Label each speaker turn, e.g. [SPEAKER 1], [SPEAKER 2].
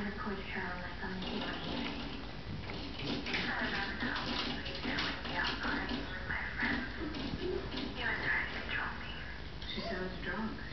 [SPEAKER 1] kind of pointed her on my phone
[SPEAKER 2] She sounds drunk.